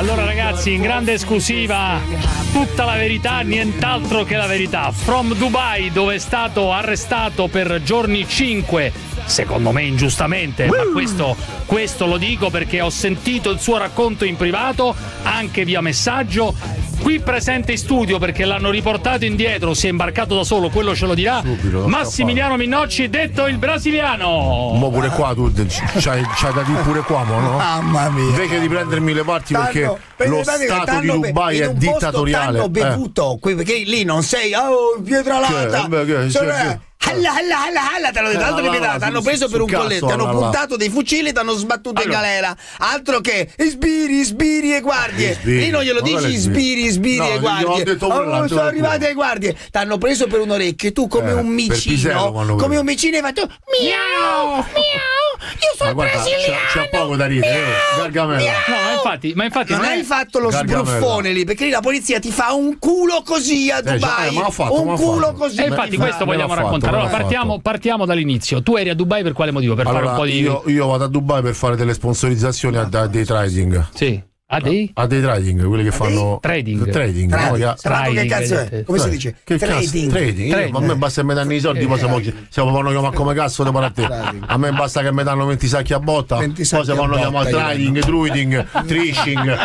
Allora ragazzi, in grande esclusiva, tutta la verità, nient'altro che la verità. From Dubai, dove è stato arrestato per giorni 5, secondo me ingiustamente, ma questo, questo lo dico perché ho sentito il suo racconto in privato, anche via messaggio. Qui presente in studio perché l'hanno riportato indietro, si è imbarcato da solo, quello ce lo dirà. Stupido, Massimiliano Minnocci, detto il brasiliano. Mo pure qua tu c'hai, c'hai da dire pure qua, mo, no? Mamma mia. Invece di prendermi le parti perché T'hanno- per lo Stato di Dubai è dittatoriale. T'hanno Eh. bevuto, qui- perché lì non sei, oh, Pietralata. Che- beh, che- Cioè, che- Alla, alla, alla, alla, te l'ho detto, Eh, altro là, t'hanno sul- preso per un cazzo, colletto, hanno là, là. puntato dei fucili e t'hanno sbattuto in galera. Altro che sbiri, sbiri e guardie. Sbiri. Lì non glielo dici sbiri? sbiri, sbiri No, e guardie. Oh, sono arrivate culo. le guardie. T'hanno preso per un orecchio e tu come Eh, un micino, come un micino hai fatto miau, miau. Io sono Ma guarda, c'è, brasiliano. c'è poco da ridere, eh. Gargamella. No, ma infatti, ma infatti Non non è- hai fatto lo Gargamella. sbruffone lì, perché lì la polizia ti fa un culo così a Eh, già, Dubai. eh, ma l'ho fatto, un ma culo fatto. così. E infatti ti questo vogliamo fatto, raccontare. Allora partiamo, partiamo dall'inizio. Tu eri a Dubai per quale motivo? Per fare Allora, un po' di. io, io vado a Dubai per fare delle sponsorizzazioni a, a dei trading. Sì. A dei? A dei trading, quelli che fanno Trading. trading. Trading. no? Che- Saranno che Trading, cazzo è? Come si Eh, dice? Che cazzo? Trading. Trading. Trading. Io- a me basta che mi danno i soldi, poi siamo, siamo vanno chiamare come cazzo devo a te. A me basta che mi danno 20 sacchi a botta, 20 poi a vanno botta, chiamare trading, druiding, trishing.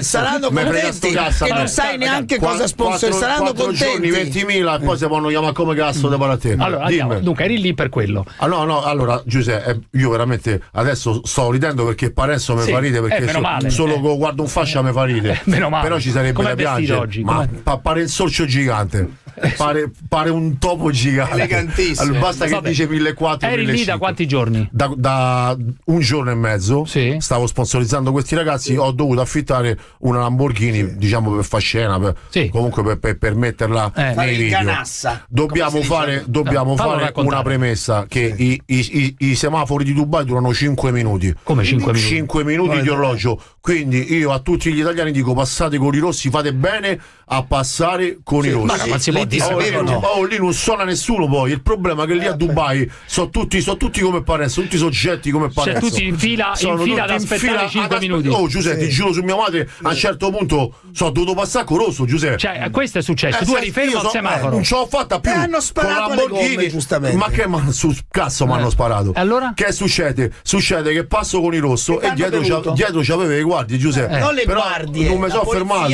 Saranno contenti che non sai neanche cosa sponsor. Saranno quattro giorni, contenti. 20.000 e poi si vanno chiamare come cazzo devo a te. Allora. Dunque, eri lì per quello. Ah, no, no, allora Giuseppe, eh, io veramente adesso sto ridendo perché Parenzo mi Sì, fa ridere eh, perché male. solo Eh. guardo un fascia mi fa ridere. Eh, meno male. Però ci sarebbe Com'è da piangere. oggi? Ma Com'è? pare un sorcio gigante. Pare, pare un topo gigante. Elegantissimo. Allora, basta che Vabbè. dice 1400 Eri lì da 1500. quanti giorni? Da, da un giorno e mezzo Sì. stavo sponsorizzando questi ragazzi, ho dovuto affittare una Lamborghini, diciamo per far scena, per- Sì. comunque per, per, per metterla Eh. Nei video. canassa, Dobbiamo fare, dobbiamo fare una premessa che i, i- i- i semafori di Dubai durano 5 minuti. Come 5 minuti? 5 minuti di orologio. Quindi io a tutti gli italiani dico passate con i rossi, fate bene a passare con i rossi. Ma non si può lì ti dire. Oh, lì, sapevano. oh, lì non suona nessuno poi. Il problema è che lì a Dubai sono tutti, sono tutti come Parenzo, tutti soggetti come Parenzo. tutti in fila- in Sono fila tutti ad aspettare fila cinque ad aspe- minuti. Oh Giuseppe, ti giuro su mia madre, a un certo punto sono dovuto passare con rosso, Giuseppe. Cioè, questo è successo. Eh, tu eri fermo al so- semaforo. eh, non ce l'ho fatta più. E hanno sparato Con gomme, giustamente. Ma che ma, su cazzo mi hanno sparato? E allora? Che succede? Succede che passo con il rosso e t'hanno dietro, c'aveva i guardie, Giuseppe. Eh. Non le Però guardie, non mi sono fermato.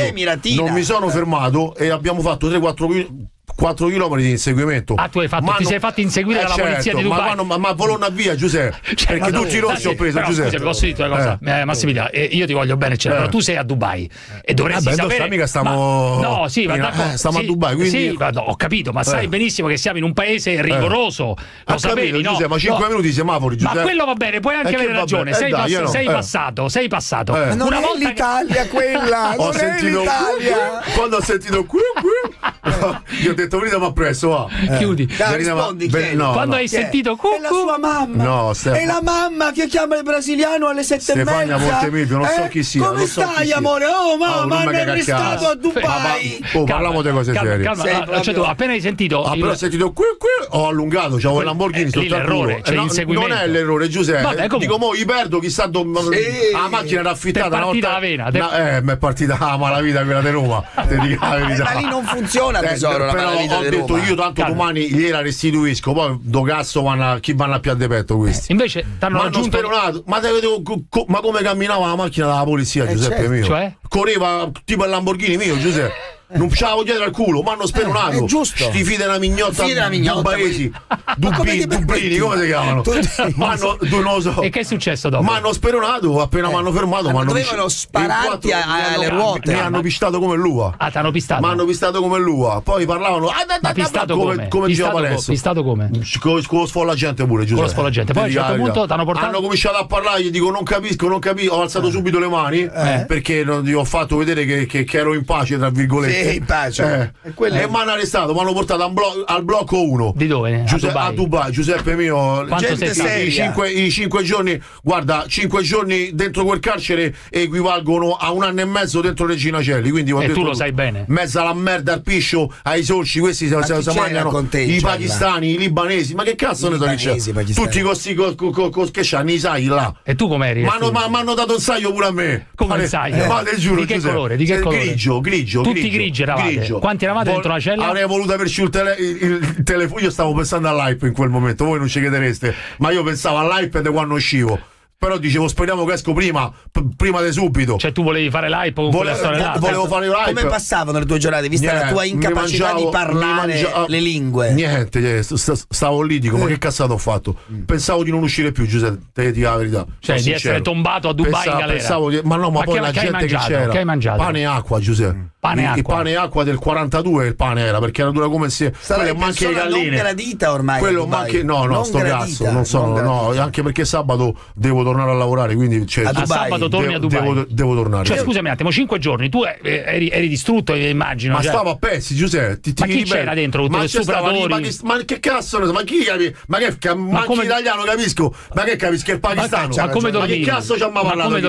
Non mi sono Eh. fermato e abbiamo fatto 3-4 km. 4 km di inseguimento. Ah, tu hai fatto- ti sei fatto inseguire dalla polizia di ma Dubai. vanno- Ma, ma, volonna via, Giuseppe. Cioè, perché ma tutti i rossi ho preso, però, Giuseppe. Scusa, posso dire una cosa? Eh, Massimiliano, eh, io ti voglio bene, eccetera, Eh. però tu sei a Dubai e dovresti Vabbè, sapere. mica stiamo- Ma- no, sì, ma d'accordo, eh, stiamo a sì, Dubai, quindi- Sì, ma no, ho capito, ma sai Eh. benissimo che siamo in un paese rigoroso. Lo Ho sapevi, capito, no? Giuseppe, ma 5 No. minuti di semafori, Ma Giuseppe. quello va bene, puoi anche Eh, che avere ragione. Eh, sei, dai, pass- io no, sei eh. passato, sei passato. Eh. Ma non Una è volta l'Italia quella, ho non è l'Italia. quando ho sentito qui qui io ho detto venite ma presso va Chiudi. Dai, ma- rispondi, ve- chiedi. no, Quando no. hai Chi è? sentito È la cucù? sua mamma. No, Stefano. È la mamma che chiama il brasiliano alle sette Stefania e mezza. Montemilvio, non so Eh, chi sia, Come so stai, sia. amore? Oh, Oh, mamma, mi hanno a arrestato a Dubai. Oh, parliamo di cose serie. calma. Sei cioè, tu appena hai sentito Ah, il- però ho sentito qui qui ho allungato, c'avevo il Lamborghini eh, sotto l'errore, Eh, no, l'inseguimento. Non è l'errore, Giuseppe. Vabbè. Dico, mo, i perdo, chissà dove la macchina era affittata. Una partita la vena, eh, mi è partita la malavita quella di Roma. Ti dico la verità. ma lì non funziona, tesoro, la ho detto io tanto Calma. domani gliela restituisco, poi do cazzo vanno a, chi vanno a piede petto questi. Invece t'hanno Ma hanno raggiunto speronato, ma, co- co- ma come camminava la macchina della polizia, Eh, Giuseppe certo. mio? Cioè? Correva tipo il Lamborghini mio, Giuseppe. Non c'avevo dietro al culo, ma hanno speronato. Eh, è giusto. Sti figli della mignotta, Figli della mignotta, come Dubbi, ti come si chiamano? Tu- Ma hanno, tu non lo so. E che è successo dopo? Ma hanno speronato, appena mi hanno fermato, Ma mi hanno dovevano spararti alle hanno- ruote. Mi hanno pistato come l'uva. Ah, t'hanno pistato. Mi hanno pistato come l'uva. Poi parlavano. ah, pistato come, come? come diceva Parenzo. pistato come? Con, con lo sfollagente pure, Giuseppe. Con lo sfollagente. Poi a un Ti certo punto verità. t'hanno portato- Hanno cominciato a parlare, gli dico non capisco, non capisco. Ho alzato subito le mani perché non- gli ho fatto vedere che, che- che ero in pace, tra virgolette. Eh, in pace. Eh. E E mi hanno arrestato, mi hanno portato al, blo- al blocco 1. Di dove? A Giuseppe, Dubai? a Dubai, Giuseppe mio. Gente seria. I cinque, I cinque giorni, guarda, cinque giorni dentro quel carcere equivalgono a un anno e mezzo dentro Regina Celli. Quindi, E tu lo sai bene. Mezza alla merda al piscio, ai sorci, questi c'era mangiano i pakistani, i libanesi. Ma che cazzo ne so che c'è? libanesi, pakistani. Tutti questi co, co, co, co- che c'hanno i sai là. E tu com'eri? Mi hanno, ma- dato un saio pure a me. Come Ma- un saio? Ma te giuro, Di che colore? Di che colore? Grigio, grigio. Tutti grigio, grigi eravate? grigio. Quanti eravate dentro la cella? Avrei voluto averci il, tele- il- il telefono. Io stavo pensando all'iPad in quel momento, voi non ci credereste. Ma io pensavo all'iPad quando uscivo. Però dicevo, speriamo che esco prima, p- prima di subito. Cioè tu volevi fare l'hype con storia là? volevo fare l'hype. Come passavano le tue giornate, vista la Niente, tua mi incapacità mangiavo- di parlare mangia- le lingue? Niente, niente, st- st- stavo lì, dico, ma Eh. che cazzato ho fatto? Mm. Pensavo di non uscire più, Giuseppe, te dico la verità. Cioè, di sincero. essere tombato a Dubai in Pensavo- galera. pensavo di- ma no, ma, Ma poi che- la che gente che c'era. Che hai mangiato? Pane e acqua, Giuseppe. Pane e acqua. pane e acqua del 42 il pane era, perché era dura come se... Sarai quello manche le persona non galline. gradita ormai. a Quello manche, no, no, Non sto gradita, cazzo, non sono, non no, anche perché sabato devo tornare a lavorare, quindi cioè, A A Dubai. sabato torni a devo, Dubai. devo, devo tornare. Cioè, scusami un attimo, cinque giorni, tu eh, eri, eri distrutto, eh, immagino. Ma cioè. stavo a pezzi, Giuseppe. Ti, ti Ma chi c'era dentro? Ma, lì, ma, che, ma che cazzo? Ma chi capi? Ma che ca- manchi come- italiano capisco? Ma che capisco? Che il pakistano? ma come ma dormivi? che cazzo ci ha Ma parlato?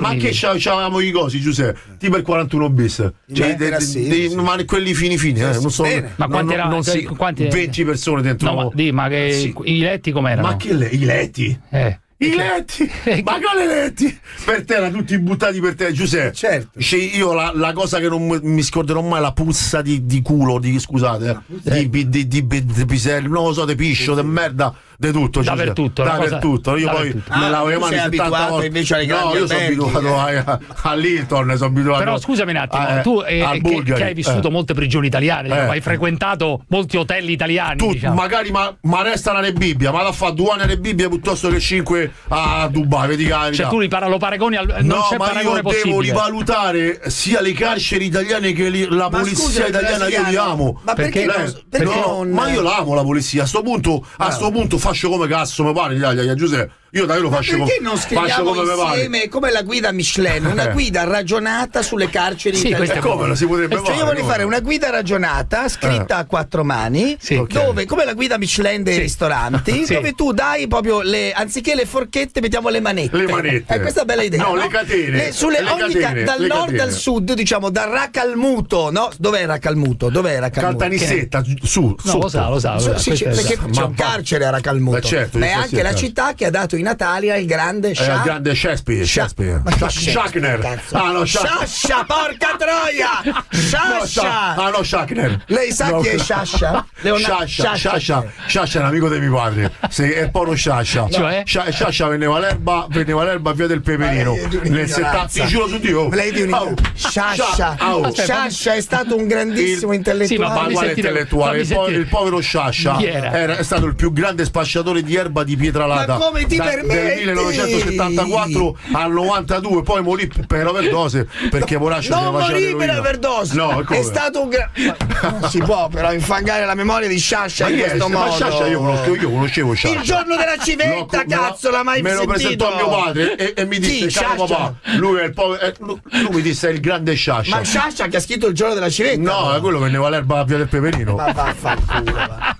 ma che c'avevamo i cosi, Giuseppe? Tipo il 41 bis. Cioè, Beh, de- era de- sì, dei- sì. ma quelli fini fini, eh, non so. Ma quanti non, era- non si- quanti- 20 persone dentro. No, ma, di, ma che Sì. i letti com'erano? Ma che le- i letti? Eh. I letti! Ma quali letti? Per terra, tutti buttati per terra, Giuseppe. Certo. Cioè, io la, la cosa che non mi- scorderò mai è la puzza di, di culo, di scusate, eh, di, di, di, di, di- di piselli, non lo so, di piscio, di merda, di tutto. Giuseppe. Dappertutto, una cosa- Dappertutto. Io dappertutto. poi me Ah, sei 70 abituato volte. invece alle grandi No, io sono abituato a, all'Hilton, sono abituato Però scusami un attimo, a- tu eh, che, che hai vissuto Eh. molte prigioni italiane, diciamo, Eh. hai frequentato molti hotel italiani. tu diciamo. magari ma, ma restano alle Bibbia, ma la fa due anni alle Bibbia piuttosto che cinque a Dubai, vedi che. Cioè tu li para- lo paragoni al, non No, c'è ma io paragone devo possibile. rivalutare sia le carceri italiane che li- la Ma polizia scusa, italiana. Io li amo. ma perché perché no, non- ma io la amo la polizia. A sto punto, a Ah. sto punto faccio come cazzo mi pare in Italia, Giuseppe. Io da io lo faccio, Perché non faccio scriviamo come insieme come la guida Michelin, una Eh. guida ragionata sulle carceri Sì, italiane? come lo si potrebbe Cioè, fare? io vorrei come? fare una guida ragionata scritta a quattro mani, Sì. Dove, come la guida Michelin dei Sì. ristoranti, Sì. dove tu dai proprio le, anziché le forchette, mettiamo le manette. Le manette. Eh, questa è bella idea. No, le catene. sulle- Le ogni catene, ca- dal le nord catene. al sud, diciamo, da Racalmuto, no? Dov'è Racalmuto? Dov'è Racalmuto? Caltanissetta, su, No, sotto. lo sa, lo sa. Lo So- sa sì, perché c'è un carcere a Racalmuto, Ma certo, ma è anche la certo. città che ha dato in Italia il grande Eh, Shah il grande Shakespeare, Sha- Shakespeare. Sha- Shakespeare, cazzo? Ah no, Shack- Sciascia, porca troia! No, Sha- Sciascia! Ah no, Shackner. Lei sa No, chi è Sciascia? Leonardo- Sciascia. Sciascia, Sciascia è un amico di mio padre. Sì, è Poro Sciascia. Cioè? Sciascia veniva all'erba, veniva all'erba via del Peperino. Nel un'ignoranza. 70, ti giuro su Dio. Lei di un Au. Sciascia. Scia- au. Sciascia è stato un grandissimo Il- intellettuale. Sì, ma quale intellettuale? Il, po- il povero Chi era? è stato il più grande spacciatore di erba di Pietralata. Ma come ti? Dal 1974 al 92, poi morì per overdose perché Moraccio non morì per overdose. No, come? è stato un gra- Ma non si può però infangare la memoria di Sciascia Ma in questo Ma modo. Sciascia io conosco, io conoscevo Sciascia. Il giorno della civetta, No, cazzo, l'ha mai me lo sentito? presentò mio padre e, e mi disse Chi? caro papà lui è il povero eh, lui, lui mi disse è il grande Sciascia Ma Sciascia che ha scritto il giorno della civetta? no è quello che veniva all'erba a via del Peperino Ma vaffanculo, va.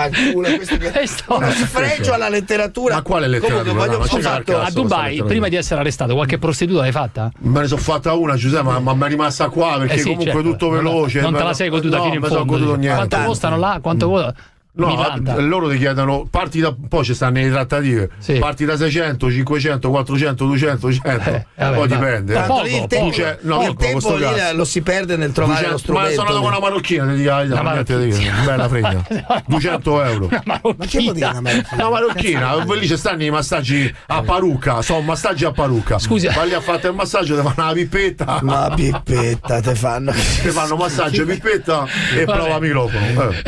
Vaffanculo, questo storia. uno sfregio alla letteratura. Ma quale letteratura? Comunque, voglio c'è fatto- cazzo, A Dubai, prima di essere arrestato, qualche prostituta l'hai fatta? me ne sono fatta una Giuseppe ma, ma mi è rimasta qua perché Eh sì, comunque certo. tutto veloce Non te la sei goduta no, fino in fondo. goduto dici. niente. Quanto costano là? Quanto costa? No, Milanta. loro ti chiedono, parti da, poi ci stanno le trattative, Sì. parti da 600, 500, 400, 200, 100, Eh, vabbè, poi ma- dipende. ma eh. Lì il Poco, tempo, poco. Cioè, no, il poco, tempo lì cazzo. lo si perde nel trovare lo 200, ma strumento. sono andato con una marocchina, ti dico la Una dire, bella fregna. 200 euro. Ma Ma che vuol dire una marocchina? La marocchina, lì ci stanno i massaggi a parucca, sono massaggi a parucca. Scusi. Vai lì a fare il massaggio, ti fanno la pippetta, Ma pippetta te fanno. ti fanno massaggio, pippetta e Vabbè. prova microfono. eh.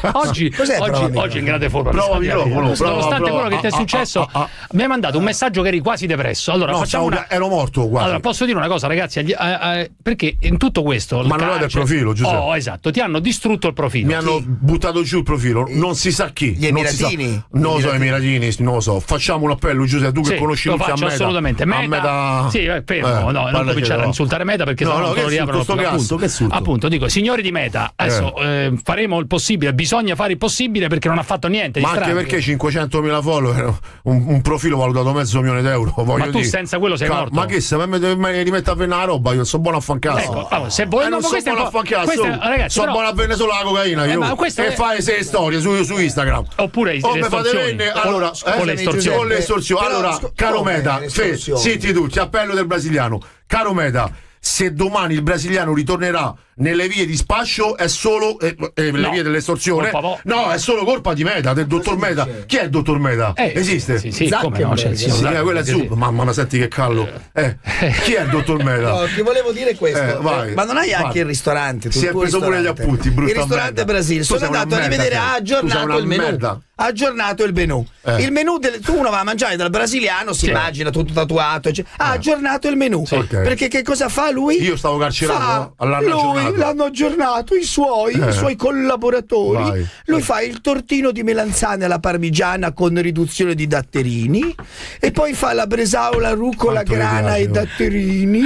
oggi, oggi, oggi è in grande forma. Prova mi sa di microfono, avere- prova, Nonostante prova. quello che ti è Ah, ah, successo, ah, ah. mi hai mandato un messaggio che eri quasi depresso. Allora, No, facciamo una. ero morto quasi. Allora, posso dire una cosa, ragazzi? agli- eh, eh, perché in tutto questo. il Ma non è del profilo, Giuseppe. Oh, esatto, ti hanno distrutto il profilo. Mi hanno buttato giù il profilo, non si sa chi. Gli Emiratini? Non so, Emiratini, non lo so. Facciamo un appello, Giuseppe, tu che conosci lo tutti a Meta. assolutamente. Meta, sì, fermo, Eh, no, non cominciare a insultare Meta perché sennò no, non lo riaprono più. Appunto, dico, signori di Meta, adesso faremo il possibile, bisogna fare il possibile perché non ha fatto niente. di Ma anche strano. perché 500.000 follower, un, un profilo valutato mezzo milione d'euro. voglio tu dire. senza quello sei Ca- morto. Ma che se mi mi- mi rimetto a vendere la roba, io sono buono a fancasso. Ecco, allora, se vuoi- Eh, no, non ma sono buono a fancasso. sono però- buono a vendere solo la cocaina. Eh, io. ma questo e è- fare sei storie su, su Instagram. Oppure Oh, mi fate estorsioni. vendere. Con- Allora, con eh, le estorsioni. Con le estorsioni. Allora, caro Meta, le zitti tutti, appello del brasiliano. Caro Meta, se domani il brasiliano ritornerà nelle vie di spaccio è solo eh, eh, le No. vie dell'estorsione. No, è solo colpa di Meta, del dottor Meta. dice? Chi è il dottor Meta? Eh, Esiste? Sì, sì, come no? C'è il signor Sì, Zuckerberg, quella sì. Zup. Mamma, ma senti che callo. Eh, chi è il dottor Meta? No, ti volevo dire questo, Eh, vai. ma non hai anche Vai. il ristorante? tu, Si è preso pure gli appunti, Il ristorante merda. Brasile. Sono andato a rivedere, ha aggiornato il menù. merda. Aggiornato il menù. Eh. Il menù del, tu uno va a mangiare dal brasiliano, si Sì. immagina tutto tatuato. ecc- Ha aggiornato il menù. Ok. Perché che cosa fa lui? Io stavo carcerato, Fa- no? L'hanno lui aggiornato. l'hanno aggiornato, i suoi, Eh. i suoi collaboratori. Vai. Lui fa il tortino di melanzane alla parmigiana con riduzione di datterini. E poi fa la bresaola, rucola, Quanto grana e datterini.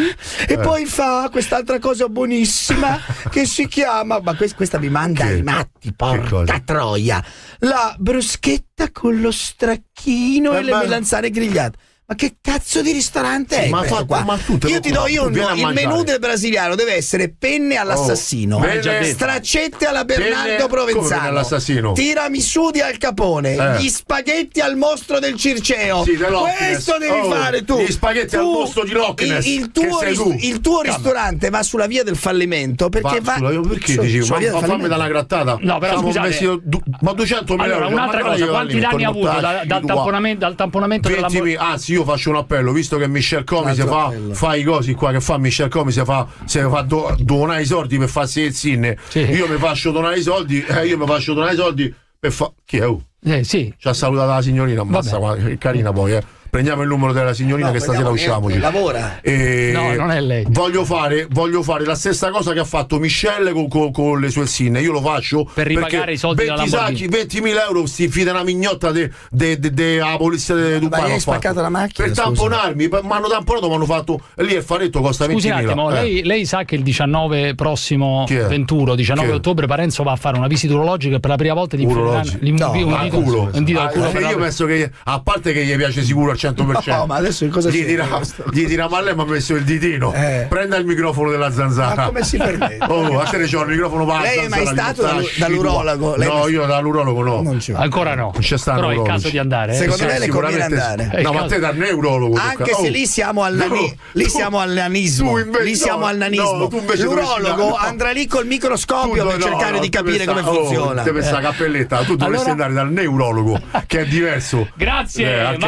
E Eh. poi fa quest'altra cosa buonissima che si chiama. Ma quest- questa mi manda Che? ai matti, porca troia. La bruschetta con lo stracchino e le melanzane grigliate. Ma che cazzo di ristorante è? Ma fa- qua? ma tu te Io lo ti do io a il menù del brasiliano deve essere penne all'assassino, Oh, bene. straccette alla Bernardo Penne- Provenzano, tiramisù di Al Capone, Eh. gli spaghetti al mostro del Circeo. Sì. Questo devi Oh, fare tu. gli spaghetti al Tu- mostro di Lockness, Il, il che tuo, tu. il tuo ristorante va sulla via del fallimento perché va, Va, sulla- perché su- dici, sulla ma, via del ma fammi fallimento. dalla grattata. No, però Siamo scusate. messi du- ma 200 mila Allora, euro. un'altra cosa, quanti danni ha avuto dal tamponamento, dal tamponamento della 20 anzi io faccio un appello visto che Michel Comi si fa, fa i cosi qua che fa Michel Comi si fa, si fa do- donare i soldi per farsi il zinne Sì. io mi faccio donare i soldi eh, io mi faccio donare i soldi per fa chi è? Oh, Eh, sì. ci ha salutato la signorina ammazza che carina poi eh. Prendiamo il numero della signorina No, che stasera usciamoci lavora. E No, non è lei. Voglio fare, voglio fare la stessa cosa che ha fatto Michelle con, con- con le sue sinne. Io lo faccio Per ripagare i soldi della 20 Lamborghini. sacchi, 20.000 euro sti fide una mignotta della polizia di Dubai. hai hanno spaccato la macchina, Per scusa. tamponarmi, mi hanno tamponato, mi hanno fatto. Lì il faretto costa 20.000. Scusi un attimo, eh. lei, lei sa che il 19 prossimo Chi è? 21, 19 Chi è? ottobre Parenzo va a fare una visita urologica per la prima volta No, un a dito, al Ah, culo eh, io penso che a parte che gli piace sicuro al 100%. No, ma adesso cosa gli c'è dirà, gli dirà ma lei mi ha messo il ditino. Eh. Prenda il microfono della zanzara. Ma come si permette? Oh, a te ne c'ho il microfono la Lei è mai stato sta dall'urologo? Lei No, io dall'urologo no. Non ci va. Ancora no. Non c'è stanno Però è il caso di andare. eh. Secondo me le conviene andare. No, ma te dal neurologo. Anche tocca- se oh. lì siamo al, nani- lì siamo al nanismo. tu invece- lì siamo no, al nanismo. L'urologo andrà lì col microscopio per cercare di capire come oh, funziona. te pensa la cappelletta, tu dovresti andare dal neurologo, che è diverso. Grazie, Eh, al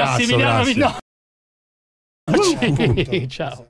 cazzo, Massimiliano grazie. Vignò. Ciao.